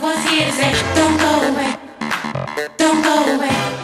was here to say, don't go away, don't go away.